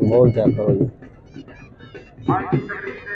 बहुत क्या करो